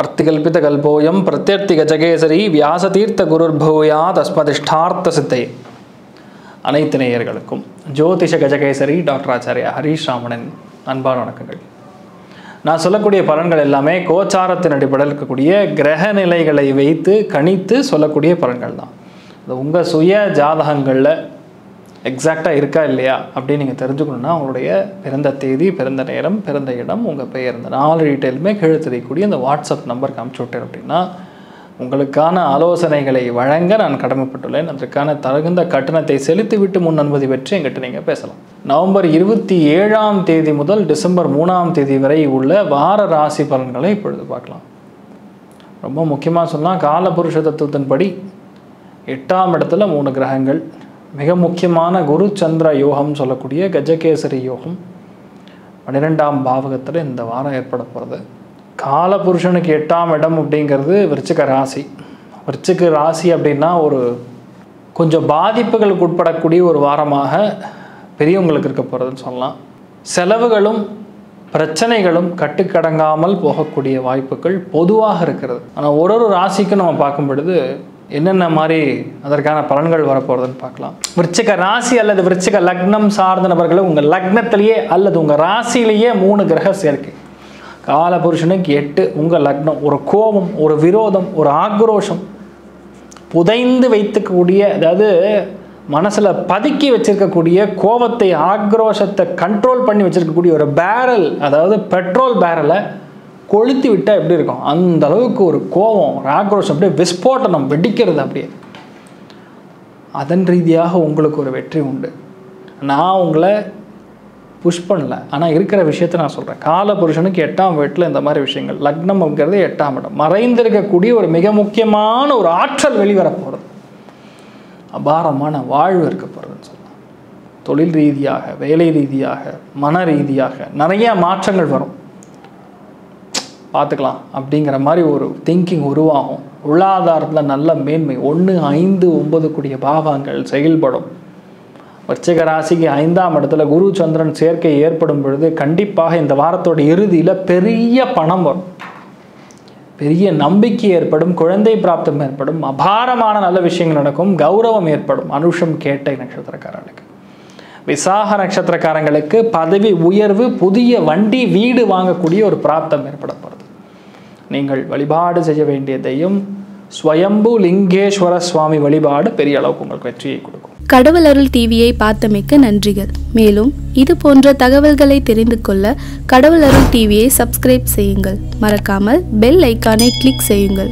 அர்த்திகல்பிதகல்போயம் பிரத்யர்த்தி கஜகேசரி வியாசதீர்த்த குருர்பூயா தஸ்மதிஷ்டார்த்த சித்தை அனைத்து நேயர்களுக்கும் ஜோதிஷ கஜகேசரி டாக்டர் ஆச்சாரியா ஹரீஷ் ராமனின் அன்பான வணக்கங்கள். நான் சொல்லக்கூடிய பலன்கள் எல்லாமே கோச்சாரத்தின் அடிப்படையில் இருக்கக்கூடிய கிரக நிலைகளை வைத்து கணித்து சொல்லக்கூடிய பலன்கள் தான் அது உங்கள் சுய ஜாதகங்களில் எக்ஸாக்டாக இருக்கா இல்லையா அப்படின்னு நீங்கள் தெரிஞ்சுக்கணுன்னா அவங்களுடைய பிறந்த தேதி பிறந்த நேரம் பிறந்த இடம் உங்கள் பெயர் இந்த நாலு டீட்டெயிலுமே கீழே தெரியக்கூடிய இந்த வாட்ஸ்அப் நம்பருக்கு அனுப்பிச்சு விட்டேன் அப்படின்னா உங்களுக்கான ஆலோசனைகளை வழங்க நான் கடமைப்பட்டுள்ளேன். அதற்கான தகுந்த கட்டணத்தை செலுத்திவிட்டு முன் அனுமதி பெற்று எங்கிட்ட நீங்கள் பேசலாம். நவம்பர் இருபத்தி ஏழாம் தேதி முதல் டிசம்பர் மூணாம் தேதி வரை உள்ள வார ராசி பலன்களை இப்பொழுது பார்க்கலாம். ரொம்ப முக்கியமாக சொன்னால் காலபுருஷ தத்துவத்தின்படி எட்டாம் இடத்துல மூணு கிரகங்கள் மிக முக்கியமான குரு சந்திர யோகம் சொல்லக்கூடிய கஜகேசரி யோகம் பன்னிரெண்டாம் பாவகத்தில் இந்த வாரம் ஏற்பட போகிறது காலபுருஷனுக்கு எட்டாம் இடம் அப்படிங்கிறது விருச்சிக ராசி. விருச்சிக ராசி அப்படின்னா ஒரு கொஞ்சம் பாதிப்புகளுக்கு உட்படக்கூடிய ஒரு வாரமாக பெரியவங்களுக்கு இருக்க போகிறதுன்னு சொல்லலாம். செலவுகளும் பிரச்சனைகளும் கட்டுக்கடங்காமல் போகக்கூடிய வாய்ப்புகள் பொதுவாக இருக்கிறது. ஆனால் ஒரு ஒரு ராசிக்கும் நம்ம பார்க்கும் பொழுது என்னென்ன மாதிரி அதற்கான பலன்கள் வரப்போகிறதுன்னு பார்க்கலாம். விருச்சிக ராசி அல்லது விருச்சிக லக்னம் சார்ந்த நபர்களை உங்கள் லக்னத்திலேயே அல்லது உங்கள் ராசியிலேயே மூணு கிரக சேர்க்கை. காலபுருஷனுக்கு எட்டு உங்கள் லக்னம் ஒரு கோபம் ஒரு விரோதம் ஒரு ஆக்ரோஷம். புதைந்து வைத்துக்கக்கூடிய அதாவது மனசில் பதுக்கி வச்சிருக்கக்கூடிய கோபத்தை ஆக்ரோஷத்தை கண்ட்ரோல் பண்ணி வச்சிருக்கக்கூடிய ஒரு பேரல் அதாவது பெட்ரோல் பேரலை கொளுத்தி விட்டால் எப்படி இருக்கும்? அந்த அளவுக்கு ஒரு கோபம் ஒரு ஆக்ரோஷம் அப்படியே விஸ்போட்டனம் வெடிக்கிறது அப்படியே. அதன் ரீதியாக உங்களுக்கு ஒரு வெற்றி உண்டு. நான் உங்களை புஷ் பண்ணல. ஆனால் இருக்கிற விஷயத்த நான் சொல்கிறேன் கால புருஷனுக்கு எட்டாம் வீட்டில் இந்த மாதிரி விஷயங்கள். லக்னம் அப்படிங்கிறது எட்டாம் இடம். மறைந்திருக்கக்கூடிய ஒரு மிக முக்கியமான ஒரு ஆற்றல் வெளிவர போகிறது அபாரமான வாழ்வு இருக்க போகிறதுன்னு சொல்லலாம். தொழில் ரீதியாக வேலை ரீதியாக மன ரீதியாக நிறைய மாற்றங்கள் வரும். பார்த்துக்கலாம் அப்படிங்கிற மாதிரி ஒரு திங்கிங் உருவாகும். உலாதாரத்தில் நல்ல மேன்மை. ஒன்று ஐந்து ஒன்பது கூடிய பாவங்கள் செயல்படும். வர்ச்சிக ராசிக்கு ஐந்தாம் இடத்துல குரு சந்திரன் சேர்க்கை ஏற்படும் பொழுது கண்டிப்பாக இந்த வாரத்தோட இறுதியில் பெரிய பணம் வரும். பெரிய நம்பிக்கை ஏற்படும் குழந்தை பிராப்தம் ஏற்படும் அபாரமான நல்ல விஷயங்கள் நடக்கும் கௌரவம் ஏற்படும். அனுஷம் கேட்டை நட்சத்திரக்காரர்களுக்கு. விசாக நட்சத்திரக்காரங்களுக்கு பதவி உயர்வு புதிய வண்டி வீடு வாங்கக்கூடிய ஒரு பிராப்தம் ஏற்படும். நீங்கள் வழிபாடு செய்ய வேண்டியதையும் ஸ்வயம்பு லிங்கேஸ்வர சுவாமி வழிபாடு பெரிய அளவுக்கு உங்களுக்கு வெற்றியை கொடுக்கும். கடவுள் அருள் டிவியை பார்த்தமைக்க நன்றிகள். மேலும் இது போன்ற தகவல்களை தெரிந்து கொள்ள கடவுள் அருள் டிவியை சப்ஸ்கிரைப் செய்யுங்கள். மறக்காமல் பெல் ஐக்கானை கிளிக் செய்யுங்கள்.